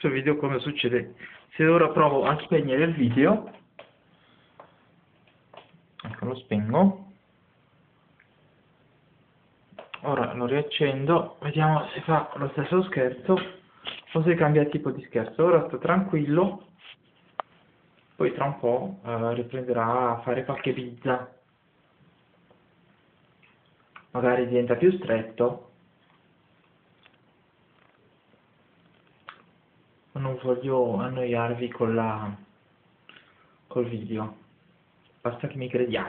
questo video come succede. Se ora provo a spegnere il video. Ecco lo spengo. Ora lo riaccendo. Vediamo se fa lo stesso scherzo o se cambia tipo di scherzo. Ora sto tranquillo. Poi tra un po' eh, riprenderà a fare qualche bizza. Magari diventa più stretto non voglio annoiarvi con la col video. Basta che mi crediate